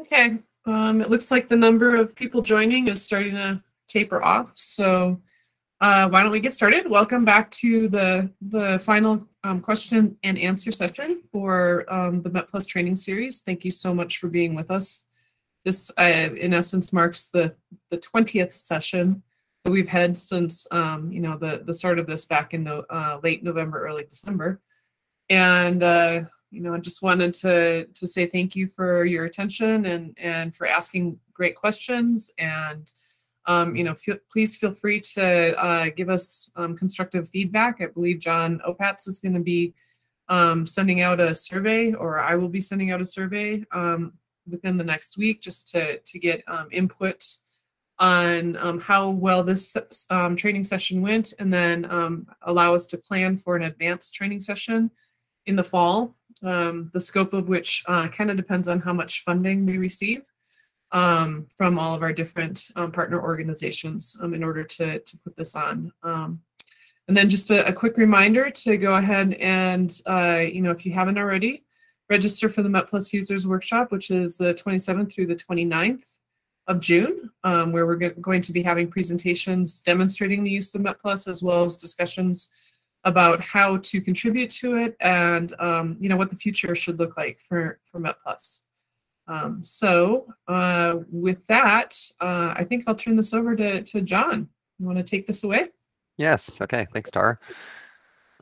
Okay, um, it looks like the number of people joining is starting to taper off. So uh, why don't we get started? Welcome back to the, the final um, question and answer session for um, the MET Plus training series. Thank you so much for being with us. This, uh, in essence, marks the, the 20th session that we've had since, um, you know, the, the start of this back in no, uh, late November, early December. And uh, you know, I just wanted to to say thank you for your attention and and for asking great questions. And um, you know, feel, please feel free to uh, give us um, constructive feedback. I believe John Opatz is going to be um, sending out a survey, or I will be sending out a survey um, within the next week, just to to get um, input on um, how well this training session went, and then allow us to plan for an advanced training session in the fall um, the scope of which uh, kind of depends on how much funding we receive um, from all of our different um, partner organizations um, in order to, to put this on. Um, and then just a, a, quick reminder to go ahead and, uh, you know, if you haven't already, register for the MET Plus Users Workshop, which is the 27th through the 29th of June, um, where we're going to be having presentations demonstrating the use of MET Plus as well as discussions about how to contribute to it and um, you know what the future should look like for for MetPlus. Um, so uh, with that, uh, I think I'll turn this over to, to John. You want to take this away? Yes. Okay. Thanks, Tara.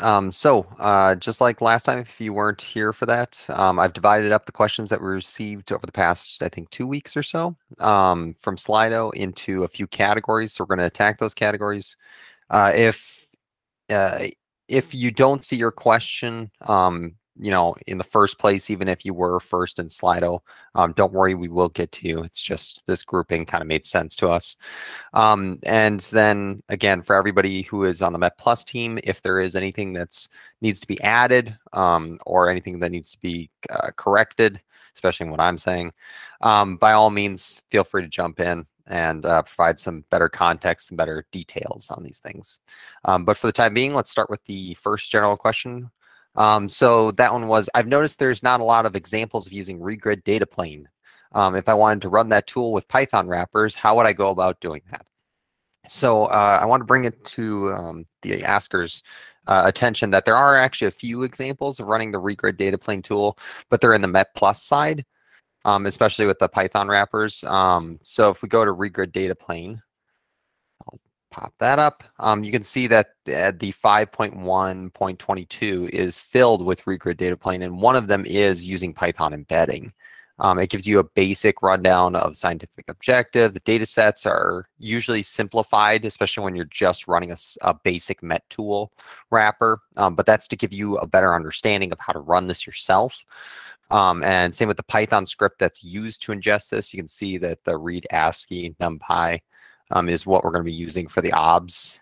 Um, so uh, just like last time, if you weren't here for that, um, I've divided up the questions that we received over the past, I think, two weeks or so um, from Slido into a few categories. So we're going to attack those categories. Uh, if uh, if you don't see your question, um, you know, in the first place, even if you were first in Slido, um, don't worry, we will get to you. It's just this grouping kind of made sense to us. Um, and then again, for everybody who is on the Met Plus team, if there is anything that's needs to be added um, or anything that needs to be uh, corrected, especially in what I'm saying, um, by all means, feel free to jump in and uh, provide some better context and better details on these things. Um, but for the time being, let's start with the first general question. Um, so that one was, I've noticed there's not a lot of examples of using regrid data plane. Um, if I wanted to run that tool with Python wrappers, how would I go about doing that? So uh, I want to bring it to um, the asker's uh, attention that there are actually a few examples of running the regrid data plane tool, but they're in the Met Plus side um, especially with the Python wrappers. Um, so if we go to regrid data plane, I'll pop that up. Um, you can see that uh, the 5.1.22 is filled with regrid data plane, and one of them is using Python embedding. Um, it gives you a basic rundown of scientific objective. The data sets are usually simplified, especially when you're just running a, a basic MET tool wrapper, um, but that's to give you a better understanding of how to run this yourself. Um, and same with the Python script that's used to ingest this. You can see that the read ASCII NumPy um, is what we're going to be using for the OBS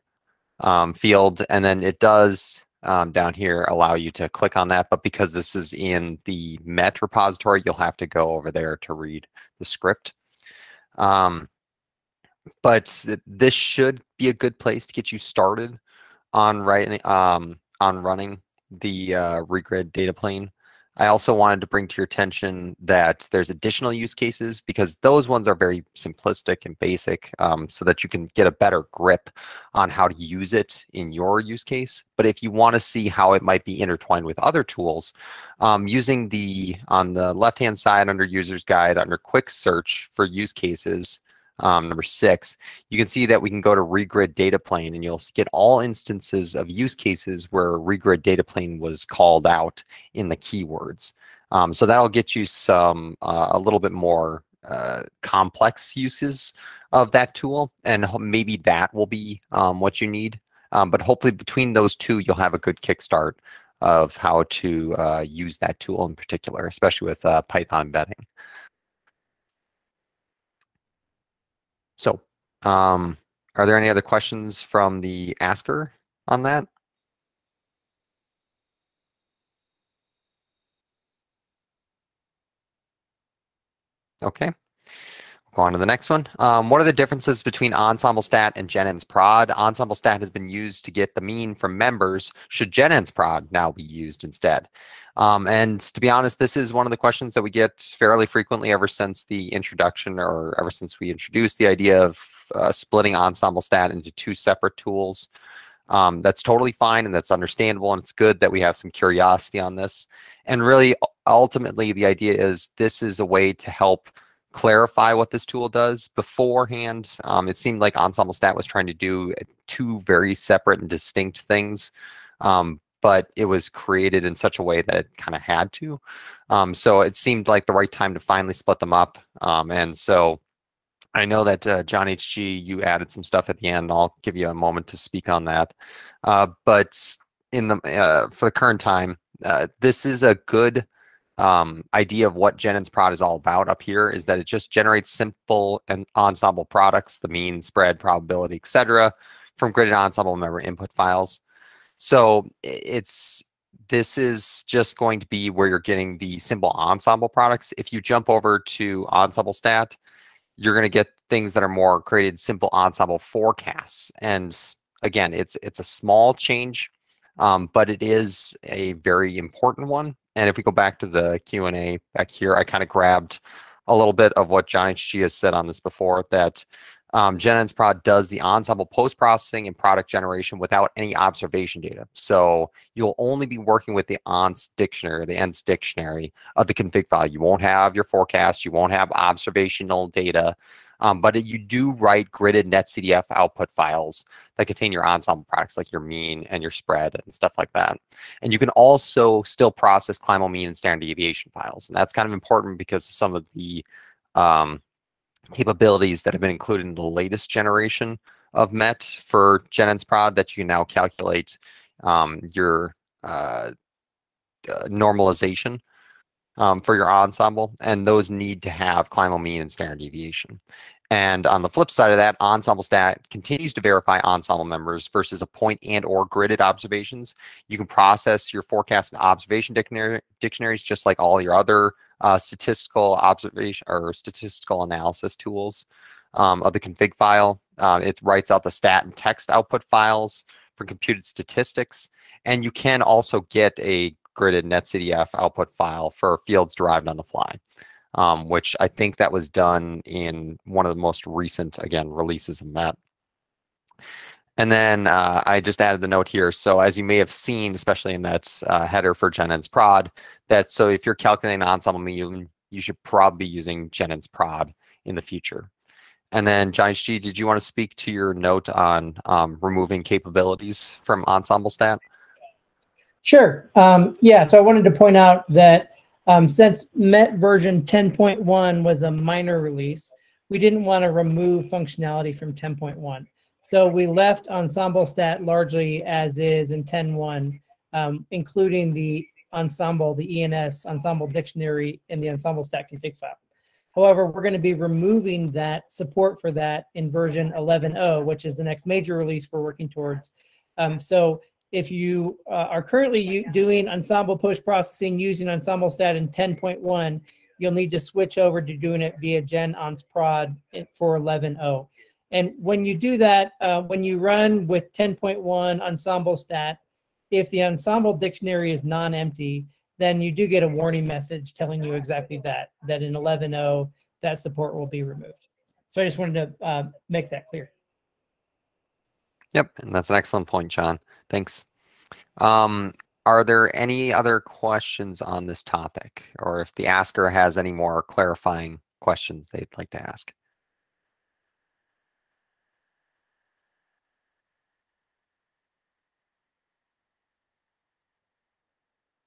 um, field. And then it does um, down here allow you to click on that. But because this is in the MET repository, you'll have to go over there to read the script. Um, but this should be a good place to get you started on writing um, on running the uh, regrid data plane. I also wanted to bring to your attention that there's additional use cases because those ones are very simplistic and basic um, so that you can get a better grip on how to use it in your use case. But if you want to see how it might be intertwined with other tools, um, using the on the left-hand side under user's guide under quick search for use cases, um, number six, you can see that we can go to regrid data plane and you'll get all instances of use cases where regrid data plane was called out in the keywords. Um, so that'll get you some uh, a little bit more uh, complex uses of that tool and maybe that will be um, what you need. Um, but hopefully between those two, you'll have a good kickstart of how to uh, use that tool in particular, especially with uh, Python embedding. So, um, are there any other questions from the asker on that? Okay. Go on to the next one. Um, what are the differences between Ensemble Stat and Genens Prod? Ensemble Stat has been used to get the mean from members. Should Genens Prod now be used instead? Um, and to be honest, this is one of the questions that we get fairly frequently ever since the introduction or ever since we introduced the idea of uh, splitting Ensemble Stat into two separate tools. Um, that's totally fine and that's understandable and it's good that we have some curiosity on this. And really, ultimately, the idea is this is a way to help clarify what this tool does beforehand. Um, it seemed like Ensemble Stat was trying to do two very separate and distinct things, um, but it was created in such a way that it kind of had to. Um, so it seemed like the right time to finally split them up. Um, and so I know that uh, John HG, you added some stuff at the end. I'll give you a moment to speak on that. Uh, but in the uh, for the current time, uh, this is a good um, idea of what Genens Prod is all about up here is that it just generates simple and ensemble products, the mean, spread, probability, etc., from gridded ensemble member input files. So it's this is just going to be where you're getting the simple ensemble products. If you jump over to ensemble stat, you're going to get things that are more created simple ensemble forecasts. And again, it's it's a small change, um, but it is a very important one and if we go back to the Q&A back here, I kind of grabbed a little bit of what John G has said on this before, that um, Genens Prod does the ensemble post-processing and product generation without any observation data. So you'll only be working with the ONS dictionary, the ENS dictionary of the config file. You won't have your forecast. You won't have observational data. Um, but you do write gridded netcdf output files that contain your ensemble products like your mean and your spread and stuff like that. And you can also still process CLIMO mean and standard deviation files. And that's kind of important because some of the um, capabilities that have been included in the latest generation of MET for Genens Prod that you can now calculate um, your uh, uh, normalization um, for your ensemble, and those need to have climo mean and standard deviation. And on the flip side of that, ensemble stat continues to verify ensemble members versus a point and or gridded observations. You can process your forecast and observation dictionary, dictionaries just like all your other uh, statistical observation or statistical analysis tools um, of the config file. Uh, it writes out the stat and text output files for computed statistics. And you can also get a gridded netcdf output file for fields derived on the fly, um, which I think that was done in one of the most recent, again, releases of MET. And then uh, I just added the note here. So as you may have seen, especially in that uh, header for Genens prod, that so if you're calculating ensemble mean, you should probably be using Genens prod in the future. And then John G, did you want to speak to your note on um, removing capabilities from ensemble stat? Sure. Um, yeah, so I wanted to point out that um, since MET version 10.1 was a minor release, we didn't want to remove functionality from 10.1. So we left Ensemble Stat largely as is in 10.1, um, including the ensemble, the ENS ensemble dictionary in the Ensemble Stat config file. However, we're going to be removing that support for that in version 11.0, which is the next major release we're working towards. Um, so if you uh, are currently doing ensemble post processing using ensemble stat in 10.1, you'll need to switch over to doing it via Genens Prod for 11.0. And when you do that, uh, when you run with 10.1 ensemble stat, if the ensemble dictionary is non-empty, then you do get a warning message telling you exactly that, that in 11.0, that support will be removed. So I just wanted to uh, make that clear. Yep, and that's an excellent point, John. Thanks. Um, are there any other questions on this topic? Or if the asker has any more clarifying questions they'd like to ask?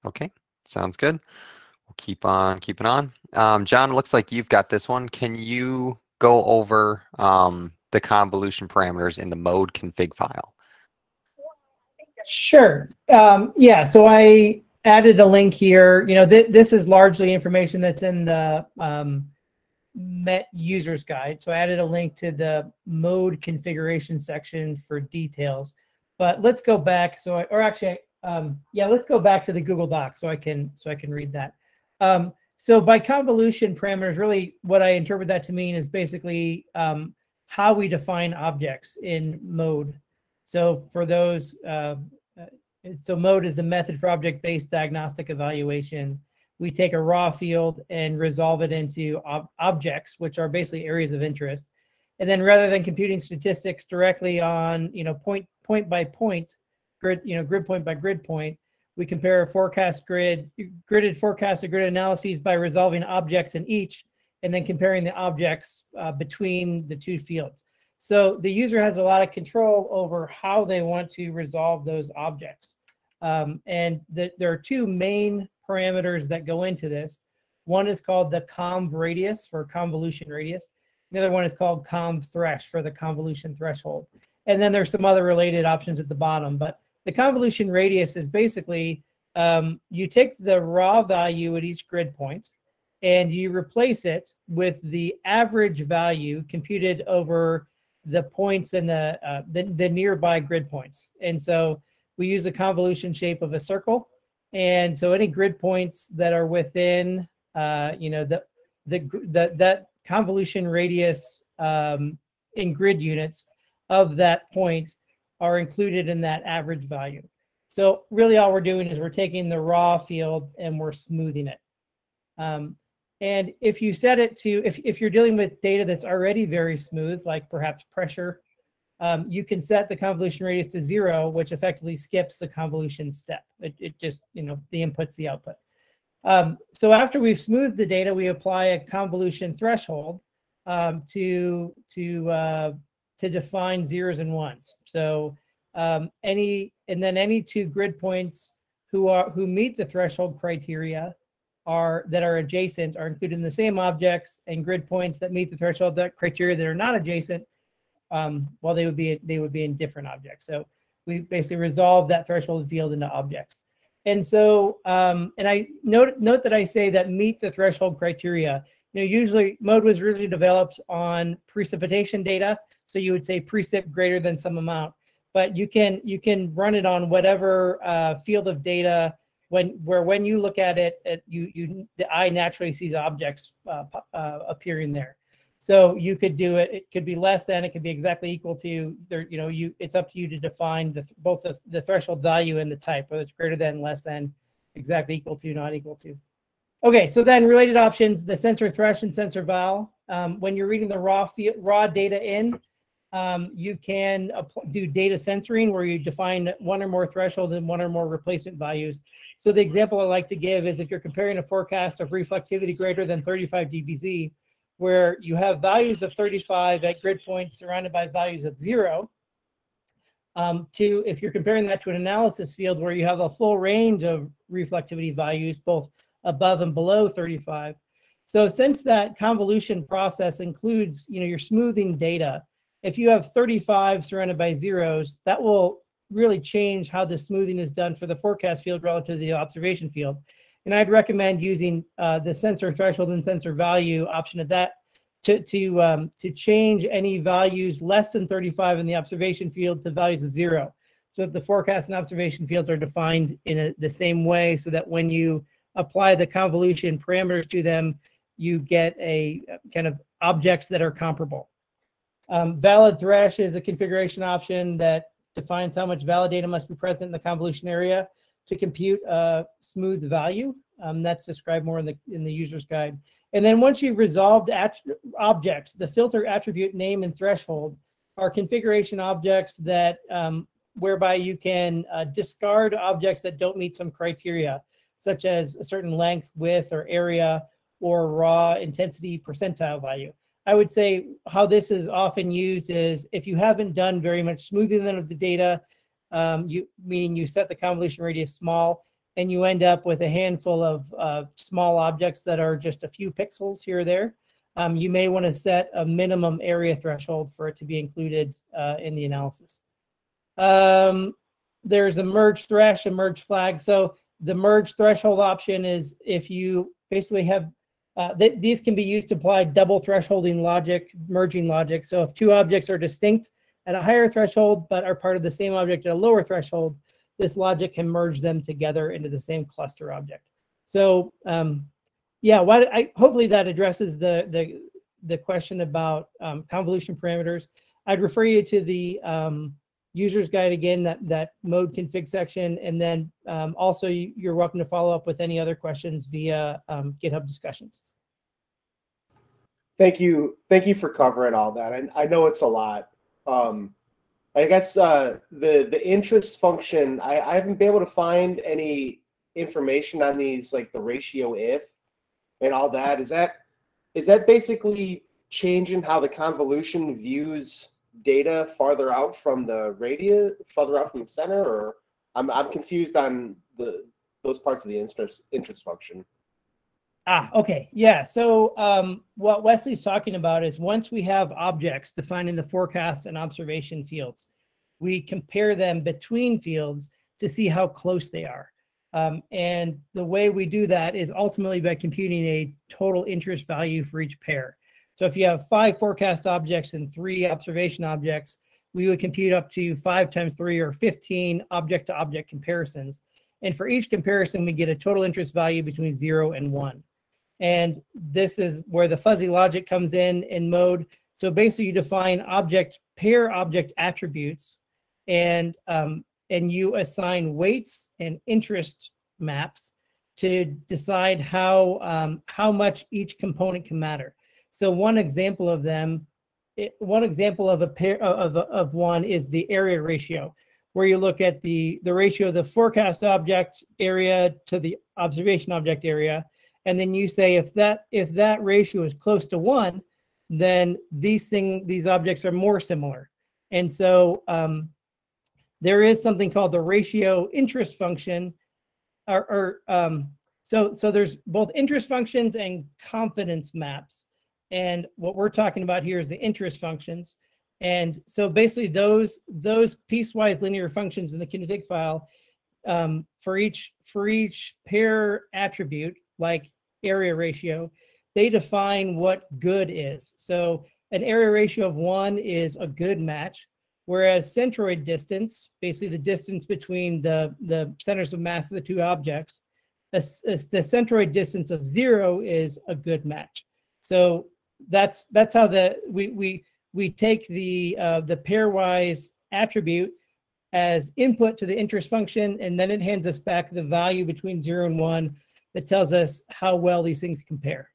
Okay, sounds good. We'll keep on keeping on. Um, John, looks like you've got this one. Can you go over um, the convolution parameters in the mode config file? Sure. Um, yeah. So I added a link here. You know, th this is largely information that's in the um, Met Users Guide. So I added a link to the mode configuration section for details. But let's go back. So, I, or actually, um, yeah, let's go back to the Google Doc so I can so I can read that. Um, so by convolution parameters, really what I interpret that to mean is basically um, how we define objects in mode. So for those, uh, uh so mode is the method for object-based diagnostic evaluation. We take a raw field and resolve it into ob objects, which are basically areas of interest. And then rather than computing statistics directly on, you know, point point by point, grid, you know, grid point by grid point, we compare a forecast grid, gridded forecasted grid analyses by resolving objects in each, and then comparing the objects uh, between the two fields. So the user has a lot of control over how they want to resolve those objects. Um, and the, there are two main parameters that go into this. One is called the conv radius for convolution radius. The other one is called conv thresh for the convolution threshold. And then there's some other related options at the bottom. But the convolution radius is basically um, you take the raw value at each grid point and you replace it with the average value computed over the points in the, uh, the, the nearby grid points. And so we use a convolution shape of a circle. And so any grid points that are within, uh, you know, the, the, the, that convolution radius um, in grid units of that point are included in that average value. So really all we're doing is we're taking the raw field and we're smoothing it. Um, and if you set it to, if, if you're dealing with data that's already very smooth, like perhaps pressure, um, you can set the convolution radius to zero, which effectively skips the convolution step. It, it just, you know, the input's the output. Um, so after we've smoothed the data, we apply a convolution threshold um, to, to uh, to define zeros and ones. So um, any and then any two grid points who are who meet the threshold criteria are that are adjacent are included in the same objects and grid points that meet the threshold criteria that are not adjacent um, well they would be they would be in different objects so we basically resolve that threshold field into objects and so um, and i note note that i say that meet the threshold criteria you know, usually mode was originally developed on precipitation data. So you would say precip greater than some amount, but you can you can run it on whatever uh, field of data when where when you look at it, it you you the eye naturally sees objects uh, uh, appearing there. So you could do it. It could be less than. It could be exactly equal to. There, you know, you. It's up to you to define the both the, the threshold value and the type, whether it's greater than, less than, exactly equal to, not equal to. Okay, so then related options, the censor thresh and censor val. Um, when you're reading the raw raw data in, um, you can do data censoring where you define one or more thresholds and one or more replacement values. So the example I like to give is if you're comparing a forecast of reflectivity greater than 35 dBz, where you have values of 35 at grid points surrounded by values of zero, um, to if you're comparing that to an analysis field where you have a full range of reflectivity values, both above and below 35. So since that convolution process includes, you know, your smoothing data, if you have 35 surrounded by zeros, that will really change how the smoothing is done for the forecast field relative to the observation field. And I'd recommend using uh, the censor threshold and censor value option of that to, to, um, to change any values less than 35 in the observation field to values of zero. So that the forecast and observation fields are defined in a, the same way so that when you apply the convolution parameters to them, you get a kind of objects that are comparable. Um, valid thresh is a configuration option that defines how much valid data must be present in the convolution area to compute a smooth value. Um, that's described more in the in the user's guide. And then once you've resolved objects, the filter attribute name and threshold are configuration objects that um, whereby you can uh, discard objects that don't meet some criteria such as a certain length, width, or area, or raw intensity percentile value. I would say how this is often used is if you haven't done very much smoothing of the data, um, you meaning you set the convolution radius small, and you end up with a handful of uh, small objects that are just a few pixels here or there. Um, you may want to set a minimum area threshold for it to be included uh, in the analysis. Um, there's a merge thresh, a merge flag. So the merge threshold option is if you basically have, uh, th these can be used to apply double thresholding logic, merging logic. So if two objects are distinct at a higher threshold, but are part of the same object at a lower threshold, this logic can merge them together into the same cluster object. So um, yeah, I hopefully that addresses the the the question about um, convolution parameters. I'd refer you to the um, user's guide again, that that mode config section, and then um, also you, are welcome to follow up with any other questions via um, GitHub discussions. Thank you, thank you for covering all that. I, I know it's a lot. Um, I guess uh, the the interest function, I, I haven't been able to find any information on these, like the ratio if and all that. Is that is that basically changing how the convolution views data farther out from the radius, farther out from the center, or I'm I'm confused on the those parts of the interest interest function. Ah, okay. Yeah. So um, what Wesley's talking about is once we have objects defined in the forecast and observation fields, we compare them between fields to see how close they are. Um, and the way we do that is ultimately by computing a total interest value for each pair. So if you have five forecast objects and three observation objects, we would compute up to five times three or 15 object to object comparisons. And for each comparison, we get a total interest value between zero and one. And this is where the fuzzy logic comes in in mode. So basically you define object pair object attributes and um, and you assign weights and interest maps to decide how um, how much each component can matter. So one example of them, it, one example of a pair of, of one is the area ratio, where you look at the the ratio of the forecast object area to the observation object area, and then you say if that if that ratio is close to one then these thing these objects are more similar. And so um, there is something called the ratio interest function or, or um, so so there's both interest functions and confidence maps and what we're talking about here is the interest functions and so basically those those piecewise linear functions in the config file um, for each for each pair attribute like area ratio, they define what good is. So an area ratio of one is a good match, whereas centroid distance, basically the distance between the, the centers of mass of the two objects, a, a, the centroid distance of zero is a good match. So that's that's how the we we we take the uh, the pairwise attribute as input to the interest function, and then it hands us back the value between zero and one that tells us how well these things compare.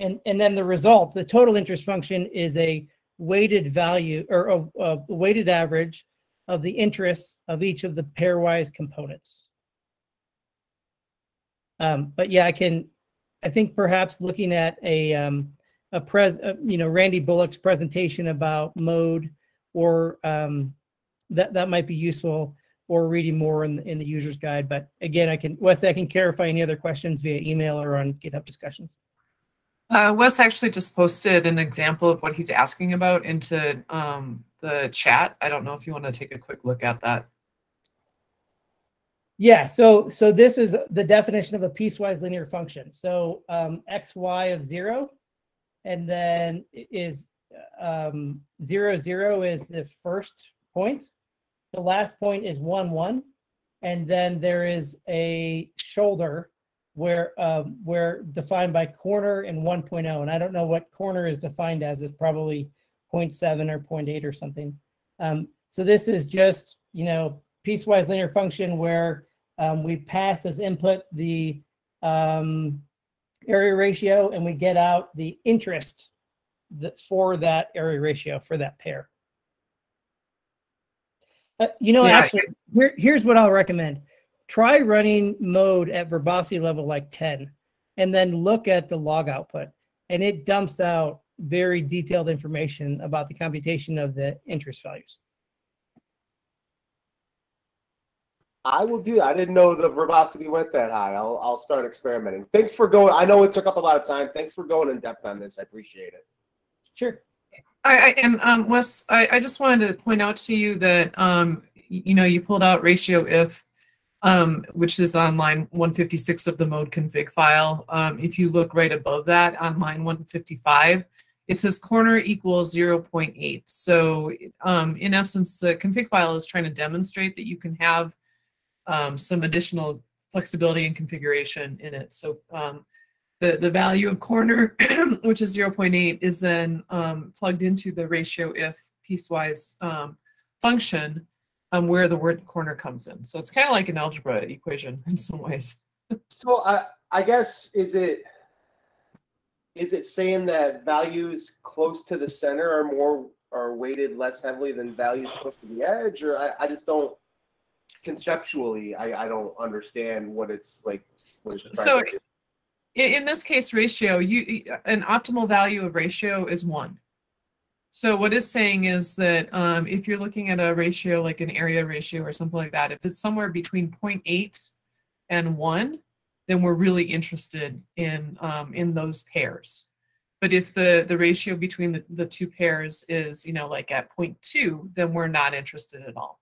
And, and then the result, the total interest function is a weighted value or a, a weighted average of the interests of each of the pairwise components. Um, but yeah, I can, I think perhaps looking at a, um, a pres, uh, you know, Randy Bullock's presentation about mode or um, that, that might be useful or reading more in, in the user's guide. But again, I can, Wes, I can clarify any other questions via email or on GitHub discussions. Uh, Wes actually just posted an example of what he's asking about into um, the chat. I don't know if you want to take a quick look at that. Yeah, so so this is the definition of a piecewise linear function. So um, x, y of zero, and then is um, zero, zero is the first point, the last point is 1, 1. And then there is a shoulder where um, where defined by corner and 1.0. And I don't know what corner is defined as. It's probably 0.7 or 0.8 or something. Um, so this is just, you know, piecewise linear function where um, we pass as input the um, area ratio and we get out the interest that for that area ratio for that pair. Uh, you know, yeah, actually, here, here's what I'll recommend. Try running mode at verbosity level like 10, and then look at the log output. And it dumps out very detailed information about the computation of the interest values. I will do that. I didn't know the verbosity went that high. I'll, I'll start experimenting. Thanks for going. I know it took up a lot of time. Thanks for going in depth on this. I appreciate it. Sure. I, I and um, Wes, I, I just wanted to point out to you that um, you know you pulled out ratio if, um, which is on line 156 of the mode config file. Um, if you look right above that on line 155, it says corner equals 0.8. So um, in essence, the config file is trying to demonstrate that you can have um, some additional flexibility and configuration in it. So um, the, the value of corner, which is 0.8, is then um, plugged into the ratio if piecewise um, function um, where the word corner comes in. So it's kind of like an algebra equation in some ways. so I, I guess is it is it saying that values close to the center are more are weighted less heavily than values close to the edge, or I, I just don't conceptually I, I don't understand what it's like. What it's so in this case, ratio you an optimal value of ratio is one. So what it's saying is that um, if you're looking at a ratio like an area ratio or something like that, if it's somewhere between 0.8 and 1, then we're really interested in um, in those pairs. But if the, the ratio between the, the two pairs is, you know, like at 0.2, then we're not interested at all.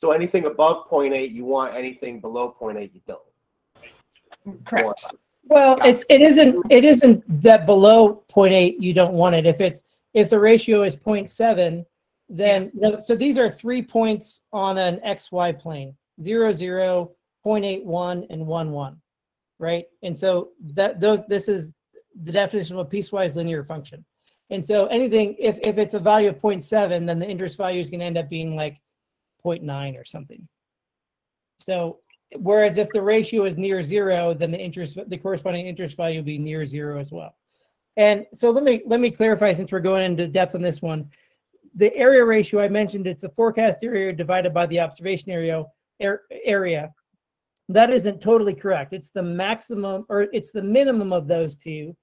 So anything above 0.8, you want anything below 0.8, you don't. Correct. Well, it's it isn't it isn't that below 0.8 you don't want it. If it's if the ratio is 0.7, then yeah. so these are three points on an XY plane, 0, 0, 0.81, and 1, 1, right? And so that those this is the definition of a piecewise linear function. And so anything, if, if it's a value of 0.7, then the interest value is going to end up being like 0.9 or something. So whereas if the ratio is near zero, then the interest, the corresponding interest value will be near zero as well. And so let me let me clarify since we're going into depth on this one. The area ratio I mentioned, it's the forecast area divided by the observation area er, area. That isn't totally correct. It's the maximum or it's the minimum of those two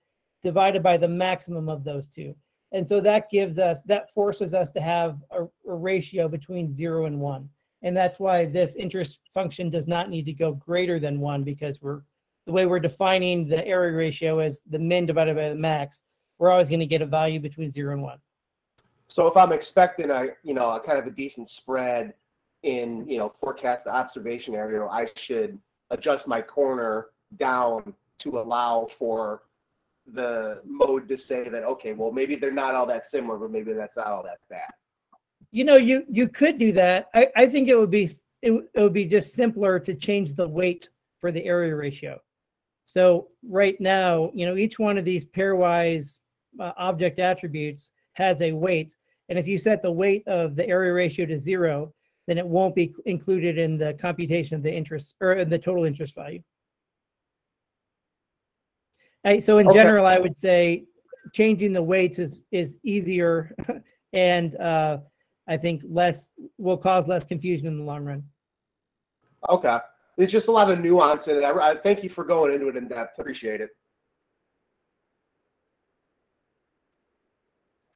divided by the maximum of those two. And so that gives us, that forces us to have a, a ratio between zero and one. And that's why this interest function does not need to go greater than one because we're the way we're defining the area ratio as the min divided by the max, we're always going to get a value between zero and one. So if I'm expecting a, you know, a kind of a decent spread in, you know, forecast observation area, I should adjust my corner down to allow for the mode to say that, okay, well, maybe they're not all that similar, but maybe that's not all that bad. You know, you, you could do that. I, I think it would be, it, it would be just simpler to change the weight for the area ratio. So right now, you know, each one of these pairwise uh, object attributes has a weight. And if you set the weight of the area ratio to zero, then it won't be included in the computation of the interest or the total interest value. I, so in okay. general, I would say changing the weights is, is easier and uh, I think less will cause less confusion in the long run. Okay there's just a lot of nuance in it. I, I thank you for going into it in depth. Appreciate it.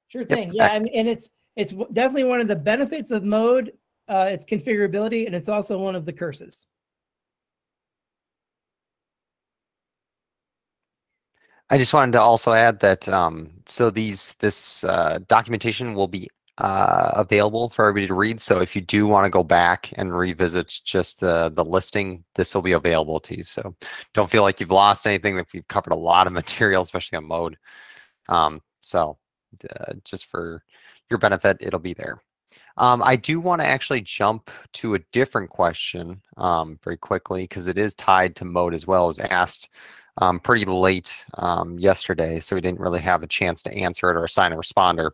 Sure thing. Yeah, I mean, and it's it's definitely one of the benefits of mode. Uh, its configurability, and it's also one of the curses. I just wanted to also add that um, so these this uh, documentation will be uh, available for everybody to read. So if you do want to go back and revisit just the, the listing, this will be available to you. So don't feel like you've lost anything. If we've covered a lot of material, especially on mode. Um, so uh, just for your benefit, it'll be there. Um, I do want to actually jump to a different question um, very quickly because it is tied to mode as well. It was asked um, pretty late um, yesterday, so we didn't really have a chance to answer it or assign a responder.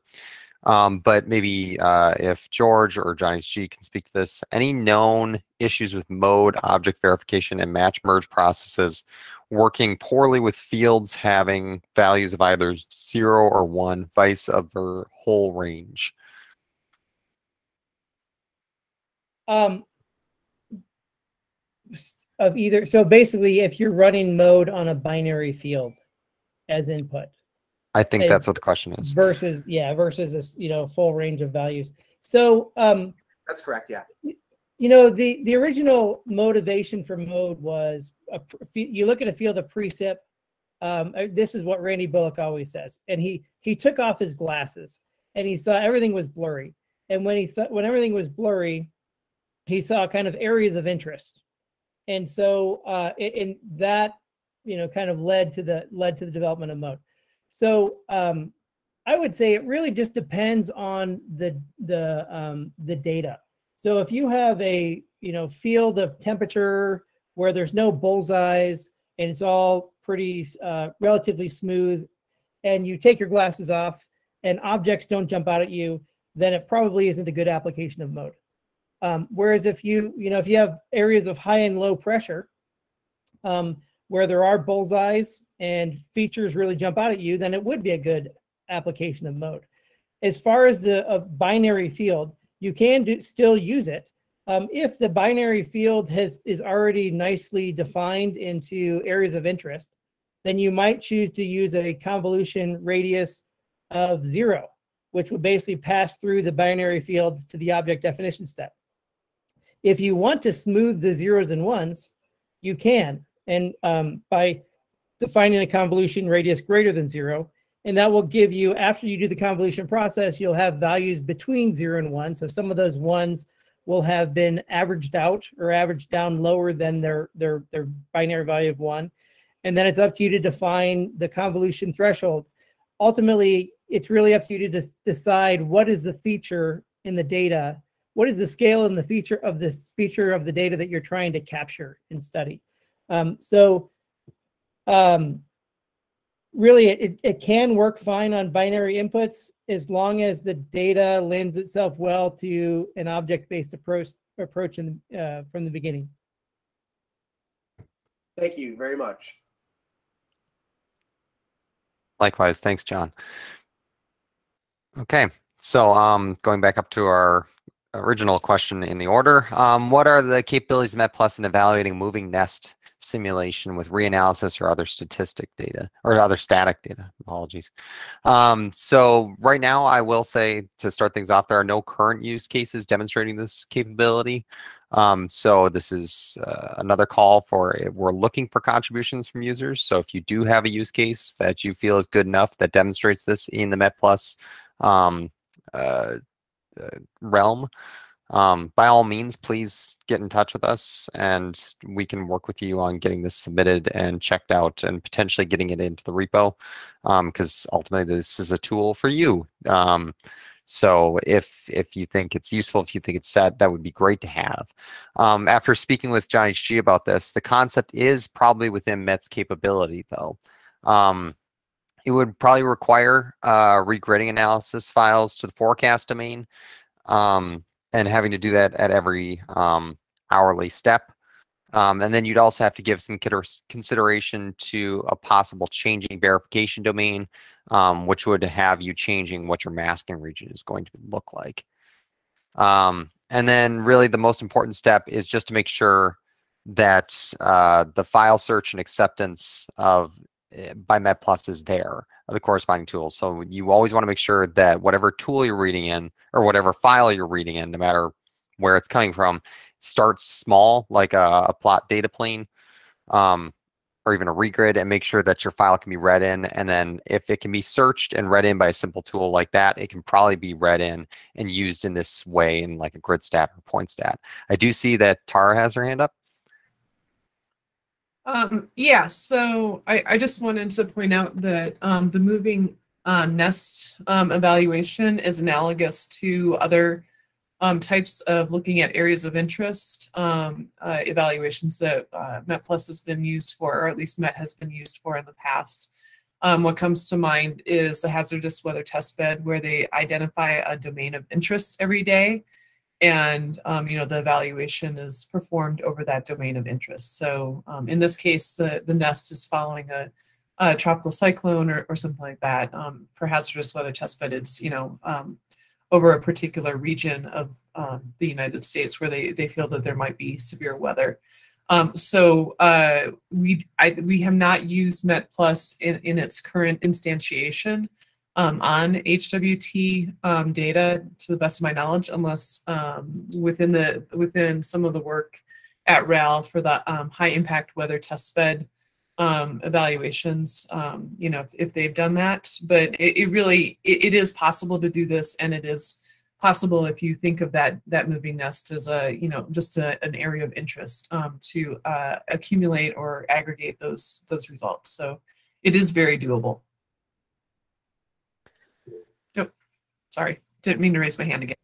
Um, but maybe uh, if George or Johnny G can speak to this, any known issues with mode, object verification, and match merge processes working poorly with fields having values of either zero or one, vice over whole range? Um, of either, so basically if you're running mode on a binary field as input, I think that's what the question is. Versus, yeah, versus a you know full range of values. So um, that's correct. Yeah. You know the the original motivation for mode was a, you look at a field of precip. Um, uh, this is what Randy Bullock always says, and he he took off his glasses and he saw everything was blurry. And when he saw when everything was blurry, he saw kind of areas of interest, and so uh, and that you know kind of led to the led to the development of mode. So um, I would say it really just depends on the the um, the data. So if you have a you know field of temperature where there's no bullseyes and it's all pretty uh, relatively smooth, and you take your glasses off and objects don't jump out at you, then it probably isn't a good application of mode. Um, whereas if you, you know, if you have areas of high and low pressure, um, where there are bullseyes and features really jump out at you, then it would be a good application of mode. As far as the uh, binary field, you can do, still use it um, if the binary field has is already nicely defined into areas of interest. Then you might choose to use a convolution radius of zero, which would basically pass through the binary field to the object definition step. If you want to smooth the zeros and ones, you can, and um, by defining a convolution radius greater than zero, and that will give you, after you do the convolution process, you'll have values between zero and one. So some of those ones will have been averaged out or averaged down lower than their, their, their binary value of one. And then it's up to you to define the convolution threshold. Ultimately, it's really up to you to decide what is the feature in the data, what is the scale and the feature of this feature of the data that you're trying to capture and study. Um, so um, really it, it can work fine on binary inputs as long as the data lends itself well to an object-based approach approach in, uh, from the beginning. Thank you very much. Likewise, thanks, John. Okay, so um, going back up to our original question in the order, um, what are the capabilities of MET in evaluating moving nest simulation with reanalysis or other statistic data or other static data. Apologies. Um, so right now, I will say to start things off, there are no current use cases demonstrating this capability. Um, so this is uh, another call for we're looking for contributions from users. So if you do have a use case that you feel is good enough that demonstrates this in the MetPlus um, uh, realm, um, by all means, please get in touch with us and we can work with you on getting this submitted and checked out and potentially getting it into the repo because um, ultimately this is a tool for you. Um, so if if you think it's useful, if you think it's set, that would be great to have. Um, after speaking with Johnny G about this, the concept is probably within Met's capability though. It would probably require uh, regridding analysis files to the forecast domain. Um, and having to do that at every um, hourly step. Um, and then you'd also have to give some consideration to a possible changing verification domain, um, which would have you changing what your masking region is going to look like. Um, and then really the most important step is just to make sure that uh, the file search and acceptance of by MetPlus is there the corresponding tools. So you always want to make sure that whatever tool you're reading in or whatever file you're reading in, no matter where it's coming from, starts small, like a, a plot data plane, um, or even a regrid, and make sure that your file can be read in. And then if it can be searched and read in by a simple tool like that, it can probably be read in and used in this way in like a grid stat or point stat. I do see that Tara has her hand up. Um, yeah, so I, I just wanted to point out that um, the moving uh, nest um, evaluation is analogous to other um, types of looking at areas of interest um, uh, evaluations that uh, MetPlus has been used for, or at least Met has been used for in the past. Um, what comes to mind is the hazardous weather test bed, where they identify a domain of interest every day and um, you know the evaluation is performed over that domain of interest. So um, in this case, the, the nest is following a, a tropical cyclone or, or something like that. Um, for hazardous weather test but it's you know um, over a particular region of um, the United States where they, they feel that there might be severe weather. Um, so uh, we I, we have not used MetPlus in, in its current instantiation um, on HWT um, data, to the best of my knowledge, unless um, within the within some of the work at RAL for the um, high impact weather test bed um, evaluations, um, you know, if, if, they've done that. But it, it really it, it is possible to do this, and it is possible if you think of that that moving nest as a you know just a, an area of interest to uh, accumulate or aggregate those those results. So it is very doable. Sorry, didn't mean to raise my hand again.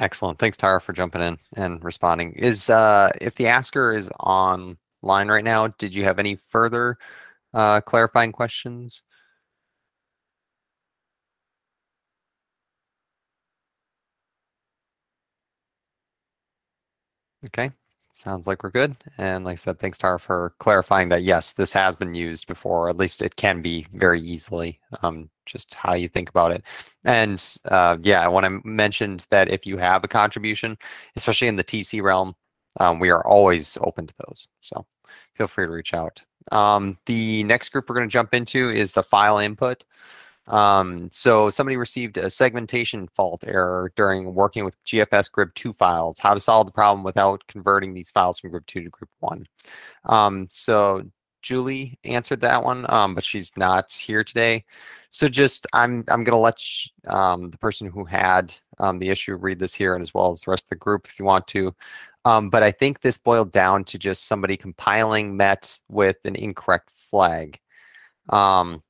Excellent. Thanks, Tara, for jumping in and responding. Is uh, if the asker is online right now, did you have any further uh, clarifying questions? Okay, sounds like we're good. And like I said, thanks, Tara, for clarifying that, yes, this has been used before, at least it can be very easily, um, just how you think about it. And uh, yeah, when I mentioned that if you have a contribution, especially in the TC realm, um, we are always open to those. So feel free to reach out. Um, the next group we're going to jump into is the file input. Um, so somebody received a segmentation fault error during working with GFS GRIB2 files, how to solve the problem without converting these files from GRIB2 to GRIB1. Um, so Julie answered that one, um, but she's not here today. So just I'm I'm gonna let um, the person who had um, the issue read this here, and as well as the rest of the group, if you want to. Um, but I think this boiled down to just somebody compiling MET with an incorrect flag. Um,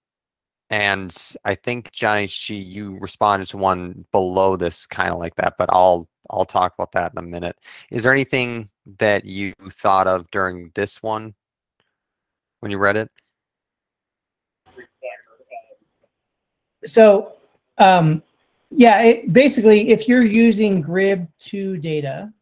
and I think Johnny, she you responded to one below this kind of like that, but I'll I'll talk about that in a minute. Is there anything that you thought of during this one when you read it? So, um, yeah, it, basically, if you're using GRIB2 data,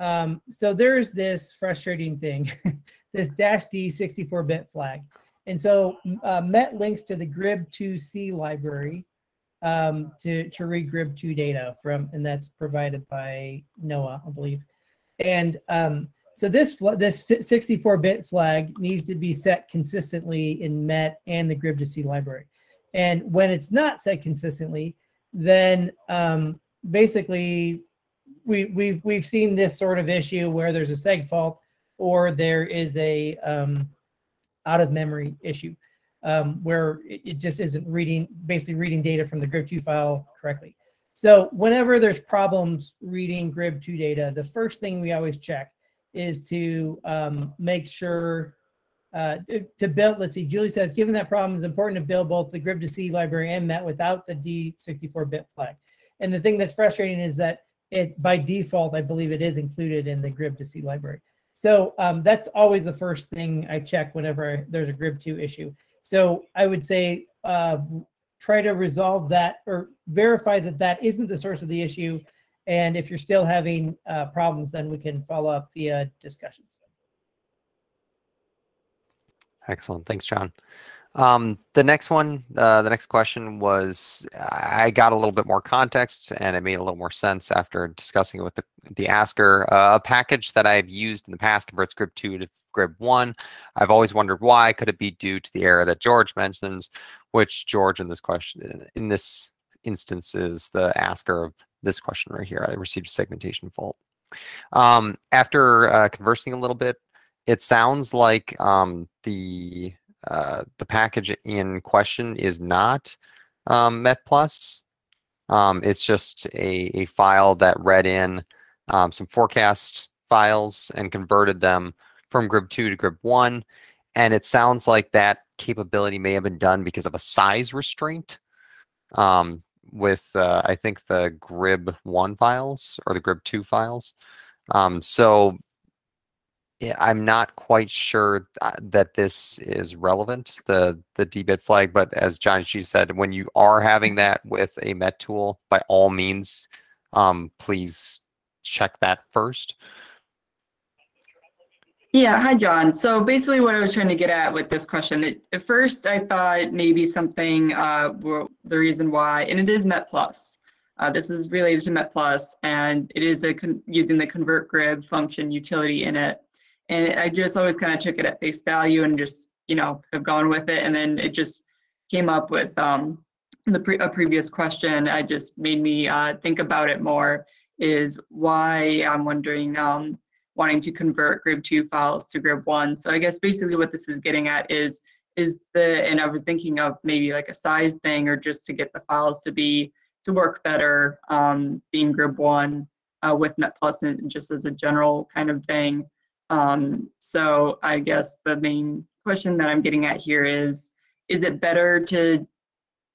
um, so there's this frustrating thing, this dash D 64-bit flag. And so uh, MET links to the GRIB2C library um, to, to read GRIB2 data from, and that's provided by NOAA, I believe. And um, so this this 64-bit flag needs to be set consistently in MET and the GRIB2C library. And when it's not set consistently, then um, basically we, we've, we've seen this sort of issue where there's a seg fault or there is a, um, out of memory issue um, where it, it, just isn't reading, basically reading data from the GRIB2 file correctly. So whenever there's problems reading GRIB2 data, the first thing we always check is to um, make sure uh, to build, let's see, Julie says, given that problem, it's important to build both the GRIB2C library and MET without the D64-bit flag. And the thing that's frustrating is that it by default, I believe it is included in the GRIB2C library. So um, that's always the first thing I check whenever there's a GRIB2 issue. So I would say uh, try to resolve that or verify that that isn't the source of the issue. And if you're still having uh, problems, then we can follow up via discussions. Excellent. Thanks, John. Um, the next one, uh, the next question was, I got a little bit more context and it made a little more sense after discussing it with the, the asker. Uh, a package that I've used in the past converts GRIB2 to GRIB1. I've always wondered why. Could it be due to the error that George mentions, which George in this question, in this instance is the asker of this question right here. I received a segmentation fault. Um, after uh, conversing a little bit, it sounds like um, the uh, the package in question is not um, Met Plus. Um, it's just a, a file that read in um, some forecast files and converted them from GRIB2 to GRIB1. And it sounds like that capability may have been done because of a size restraint um, with, uh, I think, the GRIB1 files or the GRIB2 files. Um, so I'm not quite sure uh, that this is relevant, the the dbit flag, but as John G said, when you are having that with a MET tool, by all means, um, please check that first. Yeah, hi John. So basically what I was trying to get at with this question, it, at first I thought maybe something, uh, the reason why, and it is MET Plus. Uh, this is related to MET Plus, and it is a using the convert grib function utility in it and I just always kind of took it at face value and just you know have gone with it. And then it just came up with um, the pre- a previous question. I just made me uh, think about it more. Is why I'm wondering um, wanting to convert GRIB2 files to GRIB1. So I guess basically what this is getting at is is the and I was thinking of maybe like a size thing or just to get the files to be to work better um, being GRIB1 uh, with Plus and just as a general kind of thing. Um, so I guess the main question that I'm getting at here is, is it better to,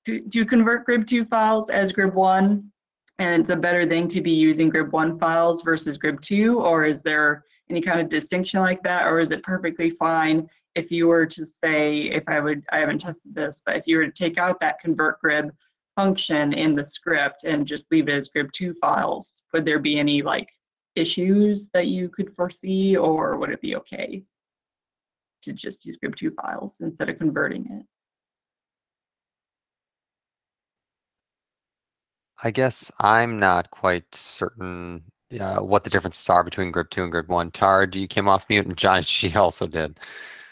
to, to convert GRIB2 files as GRIB1 and it's a better thing to be using GRIB1 files versus GRIB2, or is there any kind of distinction like that, or is it perfectly fine if you were to say, if I would, I haven't tested this, but if you were to take out that convert grib function in the script and just leave it as grib2 files, would there be any like issues that you could foresee or would it be okay to just use grib2 files instead of converting it? I guess I'm not quite certain uh, what the differences are between grib2 and grib1. Tara, you came off mute and John, she also did.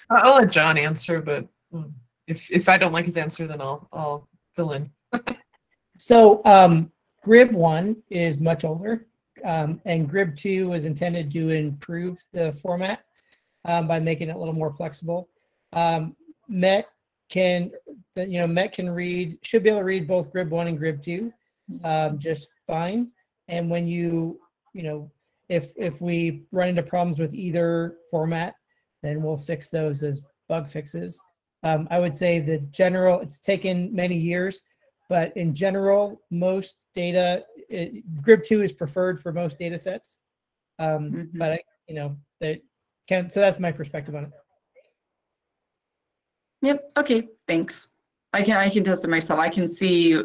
I'll let John answer, but um, if if I don't like his answer, then I'll I'll fill in. so um, Grib one is much older, um, and Grib two was intended to improve the format um, by making it a little more flexible. Um, Met can you know Met can read should be able to read both Grib one and Grib two um, just fine. And when you you know if if we run into problems with either format, then we'll fix those as bug fixes. Um, I would say the general, it's taken many years, but in general, most data, it, GRIB2 is preferred for most data sets. Um, mm-hmm. But, I, you know, that can, so that's my perspective on it. Yep. Okay. Thanks. I can I can test it myself. I can see,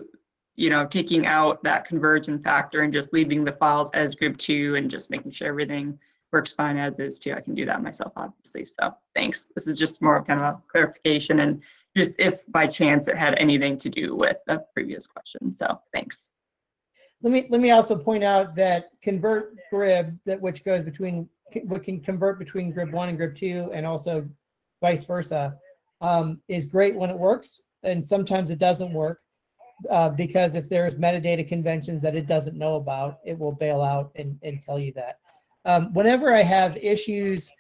you know, taking out that conversion factor and just leaving the files as GRIB2 and just making sure everything works fine as is too. I can do that myself, obviously. So thanks. This is just more of kind of a clarification and just if by chance it had anything to do with the previous question. So thanks. Let me let me also point out that convert grib that which goes between what can convert between grib one and grib two and also vice versa um, is great when it works and sometimes it doesn't work uh, because if there's metadata conventions that it doesn't know about, it will bail out and, and tell you that. Um, whenever I have issues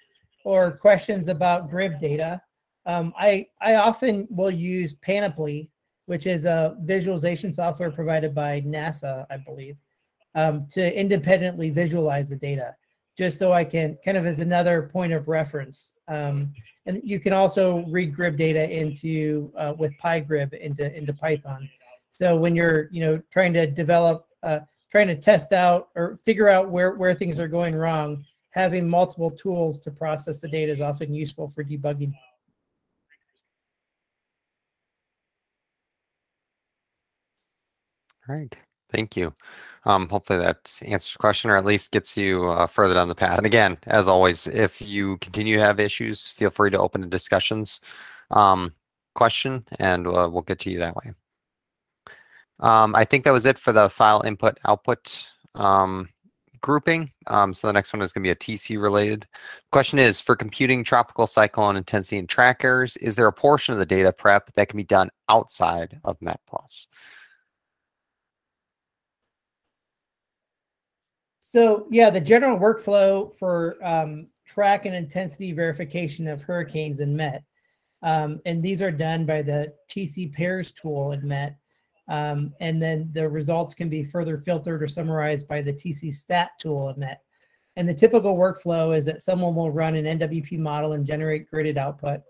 or questions about GRIB data, um, I, I often will use Panoply, which is a visualization software provided by NASA, I believe, um, to independently visualize the data, just so I can kind of as another point of reference. Um, and you can also read GRIB data into uh, with PyGRIB into into Python. So when you're you know trying to develop uh, trying to test out or figure out where, where things are going wrong, having multiple tools to process the data is often useful for debugging. All right, thank you. Um, hopefully that answers your question or at least gets you uh, further down the path. And again, as always, if you continue to have issues, feel free to open the discussions um, question and uh, we'll get to you that way. Um, I think that was it for the file input output um, grouping. Um, so the next one is going to be a TC related. question is, for computing tropical cyclone intensity and track errors, is there a portion of the data prep that can be done outside of MetPlus? So yeah, the general workflow for um, track and intensity verification of hurricanes in Met, um, and these are done by the TC pairs tool in Met. Um, and then the results can be further filtered or summarized by the TC stat tool in. And the typical workflow is that someone will run an NWP model and generate gridded output.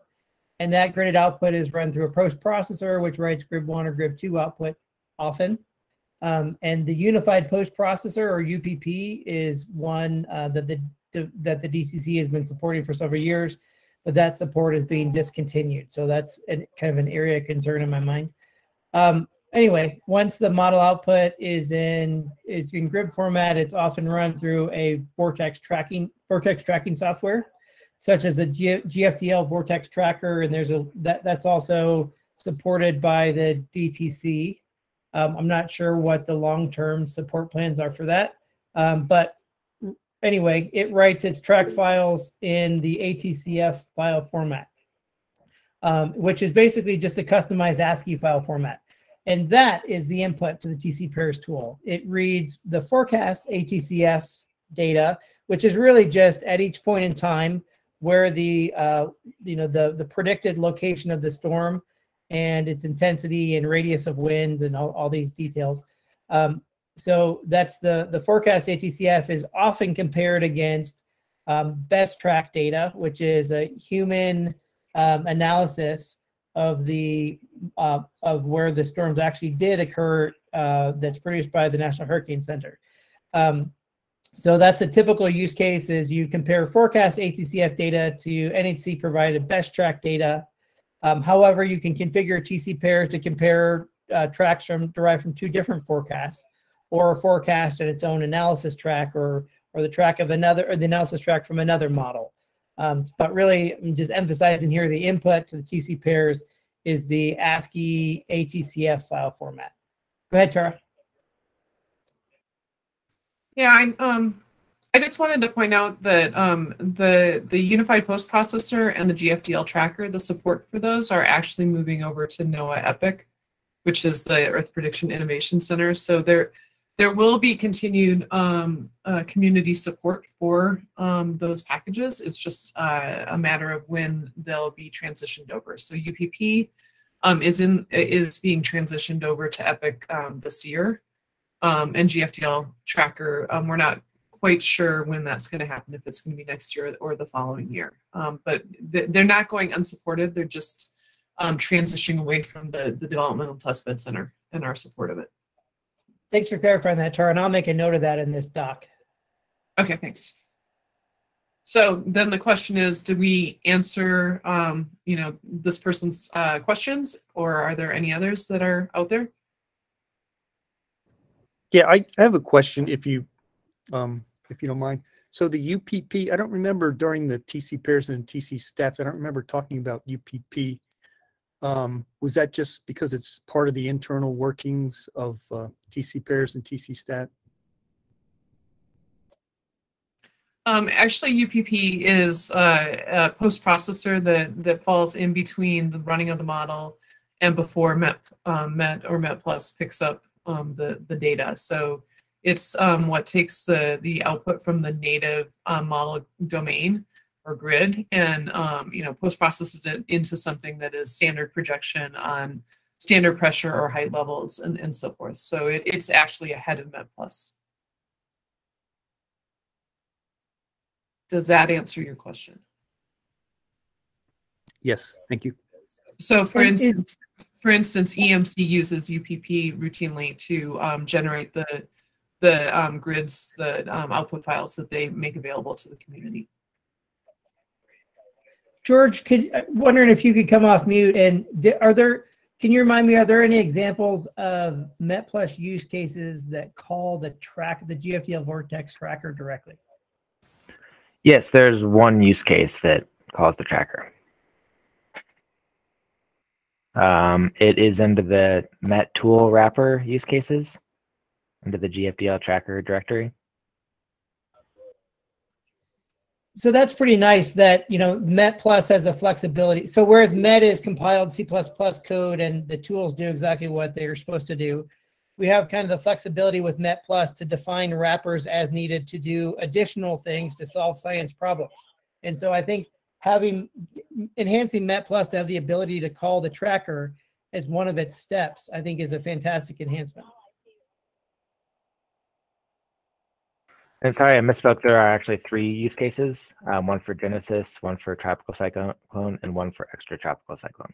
And that gridded output is run through a post processor, which writes GRIB1 or GRIB2 output often. Um, and the unified post processor or UPP is one uh, that the, the, that the DTC has been supporting for several years, but that support is being discontinued. So that's an, kind of an area of concern in my mind. Um, anyway, once the model output is in is in GRIB format, it's often run through a Vortex tracking Vortex tracking software, such as a G, GFDL Vortex tracker, and there's a that that's also supported by the DTC. Um, I'm not sure what the long-term support plans are for that, um, but anyway, it writes its track files in the ATCF file format, um, which is basically just a customized ASCII file format. And that is the input to the TC pairs tool. It reads the forecast ATCF data, which is really just at each point in time where the uh, you know the the predicted location of the storm and its intensity and radius of winds and all, all these details. Um, so that's the the forecast ATCF is often compared against um, best track data, which is a human um, analysis of the uh, of where the storms actually did occur uh, that's produced by the National Hurricane Center. Um, so that's a typical use case is you compare forecast ATCF data to NHC provided best track data. Um, however, you can configure TC pairs to compare uh, tracks from derived from two different forecasts or a forecast and its own analysis track or or the track of another or the analysis track from another model. Um, but really, I'm just emphasizing here the input to the TC pairs is the ASCII ATCF file format. Go ahead, Tara. Yeah, I um I just wanted to point out that um, the the unified post processor and the GFDL tracker, the support for those are actually moving over to NOAA Epic, which is the Earth Prediction Innovation Center. So there there will be continued um, uh, community support for um, those packages. It's just uh, a matter of when they'll be transitioned over. So UPP um, is in is being transitioned over to Epic um, this year, um, and GFDL tracker. Um, we're not quite sure when that's going to happen. If it's going to be next year or the following year, but th they're not going unsupported. They're just transitioning away from the the developmental testbed center and our support of it. Thanks for clarifying that, Tara, and I'll make a note of that in this doc. Okay, thanks. So then the question is, did we answer, um, you know, this person's uh, questions, or are there any others that are out there? Yeah, I, I have a question if you, um, if you don't mind. So the UPP, I don't remember during the TC pairs and TC stats, I don't remember talking about UPP. Um, was that just because it's part of the internal workings of uh, TC pairs and TC stat? Um, actually, UPP is uh, a post processor that that falls in between the running of the model and before Met um, Met or Met Plus picks up um, the the data. So it's um, what takes the the output from the native um, model domain or grid and um, you know post processes it into something that is standard projection on standard pressure or height levels and, and so forth. So it, it's actually ahead of Met Plus. Does that answer your question? Yes, thank you. So for And is- instance, for instance, EMC uses UPP routinely to um, generate the the um, grids, the um, output files that they make available to the community. George, could uh, wondering if you could come off mute and are there? Can you remind me? Are there any examples of MetPlus use cases that call the track the GFDL Vortex tracker directly? Yes, there's one use case that calls the tracker. Um, it is into the Met tool wrapper use cases, into the GFDL tracker directory. So that's pretty nice that, you know, Met Plus has a flexibility. So whereas Met is compiled C++ code and the tools do exactly what they're supposed to do, we have kind of the flexibility with Met Plus to define wrappers as needed to do additional things to solve science problems. And so I think having enhancing Met Plus to have the ability to call the tracker as one of its steps, I think is a fantastic enhancement. And sorry, I misspoke. There are actually three use cases: um, one for Genesis, one for tropical cyclone, and one for extratropical cyclone.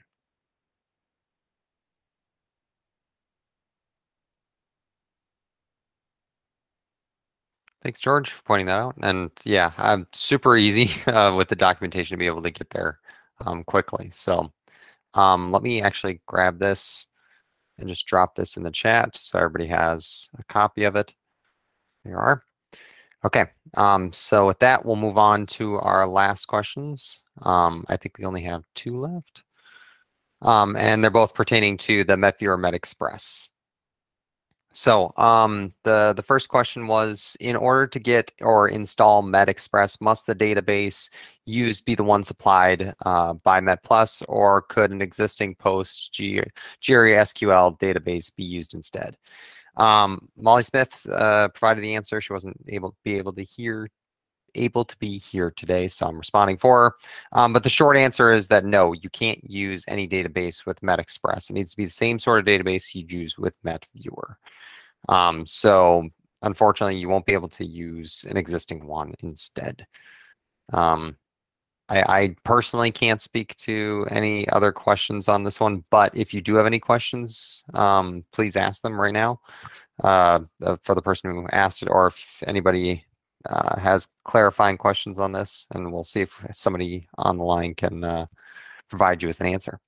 Thanks, George, for pointing that out. And yeah, super easy uh, with the documentation to be able to get there um, quickly. So um, let me actually grab this and just drop this in the chat so everybody has a copy of it. There you are. Okay, um, so with that, we'll move on to our last questions. Um, I think we only have two left. Um, and they're both pertaining to the MetViewer MetExpress. So um, the, the first question was, in order to get or install MetExpress, must the database used be the one supplied uh, by MetPlus, or could an existing post G SQL database be used instead? Um, Molly Smith uh, provided the answer. She wasn't able to be able to hear able to be here today, so I'm responding for her. Um, but the short answer is that no, you can't use any database with MetExpress. It needs to be the same sort of database you'd use with MetViewer. Um, so unfortunately, you won't be able to use an existing one instead. Um, I, I personally can't speak to any other questions on this one, but if you do have any questions, um, please ask them right now uh, for the person who asked it, or if anybody uh, has clarifying questions on this, and we'll see if somebody on the line can uh, provide you with an answer.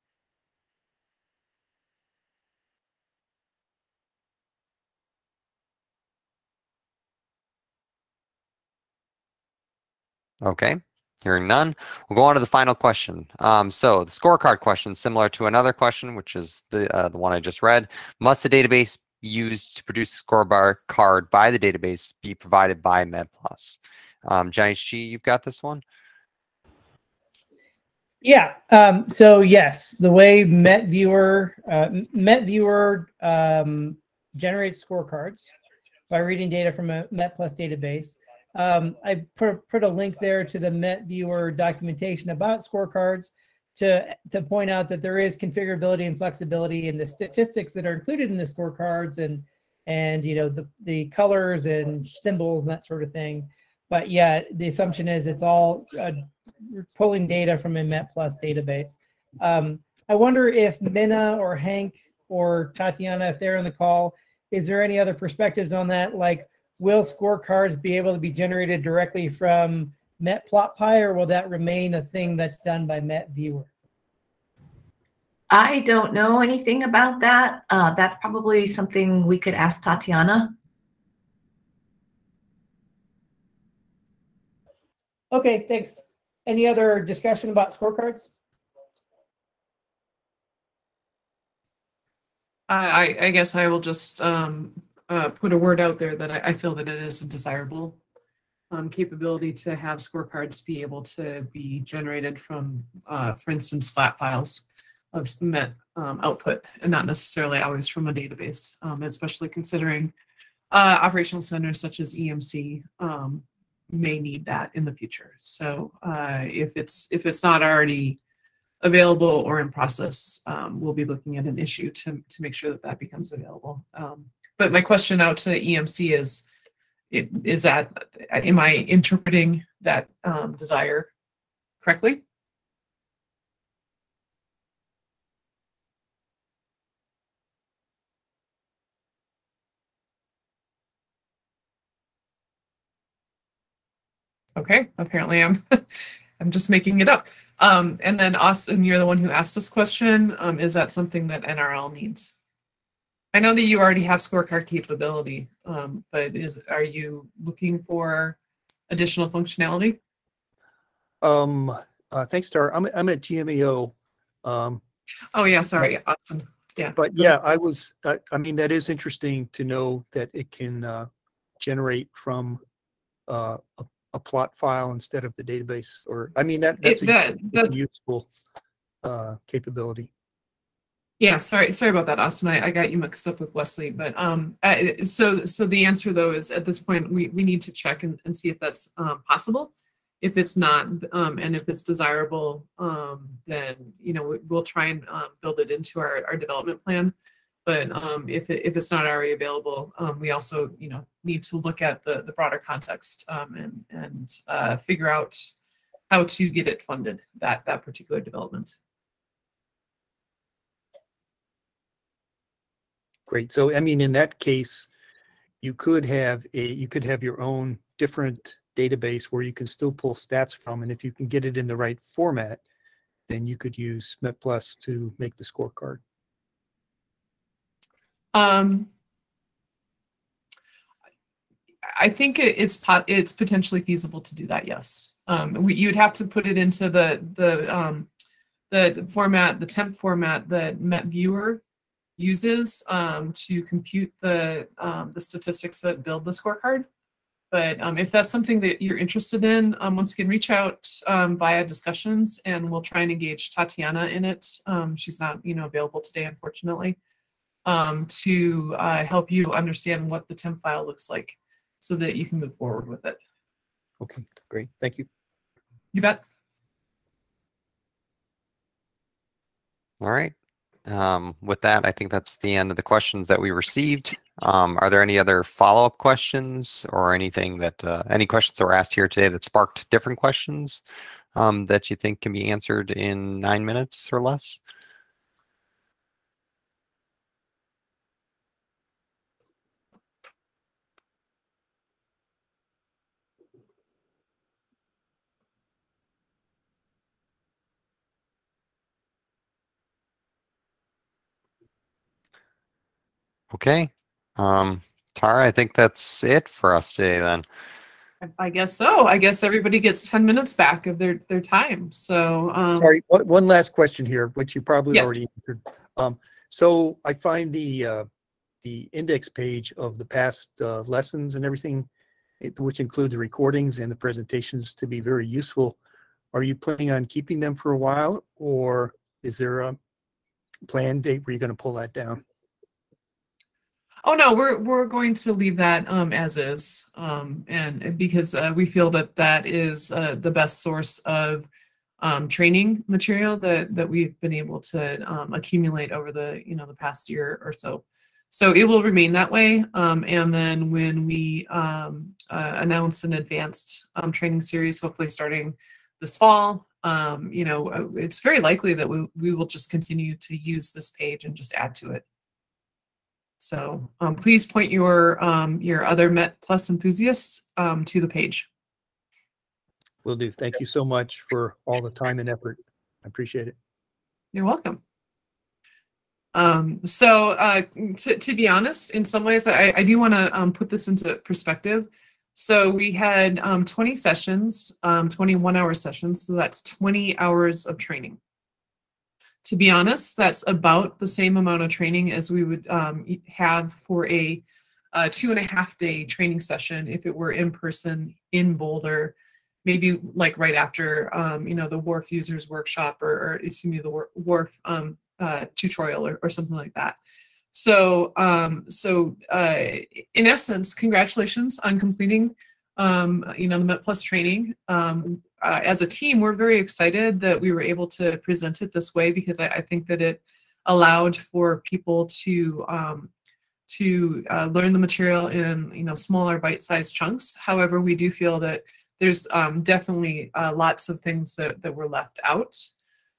Okay, hearing none. We'll go on to the final question. Um, so the scorecard question, similar to another question, which is the uh, the one I just read. Must the database used to produce a scorecard card by the database be provided by MetPlus? Um, Johnny Shi, you've got this one. Yeah. Um, so yes, the way MetViewer uh, MetViewer um, generates scorecards by reading data from a MetPlus database. Um, I put, put a link there to the MetViewer documentation about scorecards to, to point out that there is configurability and flexibility in the statistics that are included in the scorecards and, and you know, the, the colors and symbols and that sort of thing. But yeah, the assumption is it's all uh, pulling data from a MetPlus database. Um, I wonder if Minna or Hank or Tatiana, if they're on the call, is there any other perspectives on that? Like, will scorecards be able to be generated directly from Matplotlib, or will that remain a thing that's done by MetViewer? I don't know anything about that. Uh, that's probably something we could ask Tatiana. Okay, thanks. Any other discussion about scorecards? I, I guess I will just um, uh, put a word out there that I, I, feel that it is a desirable um, capability to have scorecards be able to be generated from, uh, for instance, flat files of Met um, output and not necessarily always from a database, um, especially considering uh, operational centers such as EMC um, may need that in the future. So uh, if it's if it's not already available or in process, um, we'll be looking at an issue to, to make sure that that becomes available. But my question out to the EMC is, is that, am I interpreting that um, desire correctly? Okay, apparently I'm I'm just making it up. Um, and then Austin, you're the one who asked this question. Um, is that something that NRL needs? I know that you already have scorecard capability, um, but is are you looking for additional functionality? Um, uh, thanks, Star. I'm I'm at GMAO. Um, oh yeah, sorry, Austin. Yeah. But yeah, I was. I, I mean, that is interesting to know that it can uh, generate from uh, a a plot file instead of the database or i mean that that's, it, that, a, that's useful uh, capability yeah sorry sorry about that austin. I, I got you mixed up with wesley but um uh, so so the answer though is at this point we, we need to check and, and see if that's um, possible. If it's not um, and if it's desirable um, then you know we'll try and um, build it into our, our development plan. But um, if, it, if it's not already available, um, we also you know need to look at the, the broader context um, and, and uh, figure out how to get it funded, that, that particular development. Great. So, I mean, in that case, you could have a you could have your own different database where you can still pull stats from, and if you can get it in the right format, then you could use MetPlus to make the scorecard. Um, I think it's it's potentially feasible to do that. Yes, um, we, you'd have to put it into the the um, the format, the temp format that MetViewer uses um, to compute the um, the statistics that build the scorecard. But um, if that's something that you're interested in, um, once again, reach out um, via discussions, and we'll try and engage Tatiana in it. Um, she's not, you know, available today, unfortunately um, to uh, help you understand what the temp file looks like so that you can move forward with it. Okay, great. Thank you. You bet. All right. Um, with that, I think that's the end of the questions that we received. Um, are there any other follow-up questions or anything that, uh, any questions that were asked here today that sparked different questions? um, that you think can be answered in nine minutes or less? Okay. Um, Tara, I think that's it for us today then. I- I guess so. I guess everybody gets 10 minutes back of their, their time. So, um, Sorry, one, one last question here, which you probably Yes. already answered. Um, so I find the, uh, the index page of the past, uh, lessons and everything, it- which include the recordings and the presentations to be very useful. Are you planning on keeping them for a while or is there a planned date where you're going to pull that down? Oh no, we're we're going to leave that um, as is, um, and and because uh, we feel that that is uh, the best source of um, training material that that we've been able to um, accumulate over the you know the past year or so. So it will remain that way, um, and then when we um, uh, announce an advanced training series, hopefully starting this fall, you know, uh, it's very likely that we we will just continue to use this page and just add to it. So um, please point your um, your other Met Plus enthusiasts um, to the page. Will do. Thank you so much for all the time and effort. I appreciate it. You're welcome. Um, so uh, to, to be honest, in some ways, I, I do want to um, put this into perspective. So we had um, 20 sessions, um, 21 hour sessions. So that's 20 hours of training. To be honest, that's about the same amount of training as we would um, have for a, uh two and a half day training session if it were in person in Boulder, maybe like right after um, you know the WRF users workshop or, or excuse me the WRF um, uh, tutorial or, or something like that. So um, so uh, in essence, congratulations on completing um, you know the Met Plus training. Uh, as a team, we're very excited that we were able to present it this way because I, I think that it allowed for people to um, to uh, learn the material in you know smaller bite-sized chunks. However, we do feel that there's um, definitely uh, lots of things that, that were left out.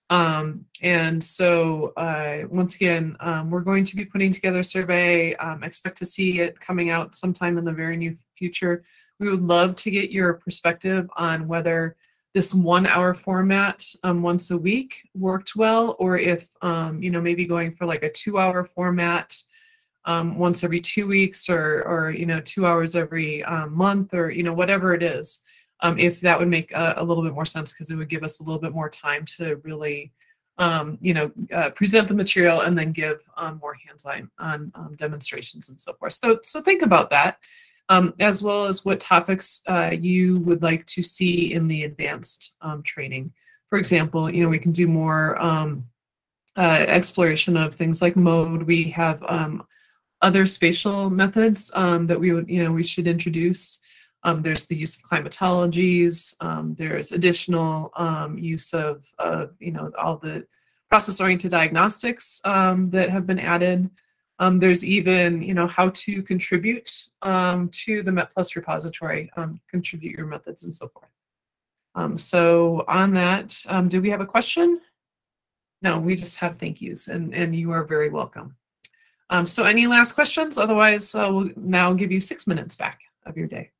Um, and so uh, once again, um, we're going to be putting together a survey. Um, expect to see it coming out sometime in the very near future. We would love to get your perspective on whether this one hour format um, once a week worked well, or if, um, you know, maybe going for like a two hour format um, once every two weeks or, or, you know, two hours every um, month or, you know, whatever it is. Um, if that would make a, a little bit more sense because it would give us a little bit more time to really, um, you know, uh, present the material and then give more hands-on on demonstrations and so forth. So, so think about that, um, as well as what topics uh, you would like to see in the advanced um, training. For example, you know, we can do more um, uh, exploration of things like mode. We have um, other spatial methods um, that we would, you know, we should introduce. Um, there's the use of climatologies. There's additional use of, of, you know, all the process-oriented diagnostics that have been added. Um, there's even, you know, how to contribute um, to the MetPlus repository, um, contribute your methods and so forth. Um, so on that, um, do we have a question? No, we just have thank yous and, and you are very welcome. Um, so any last questions? Otherwise, uh, we'll now give you six minutes back of your day.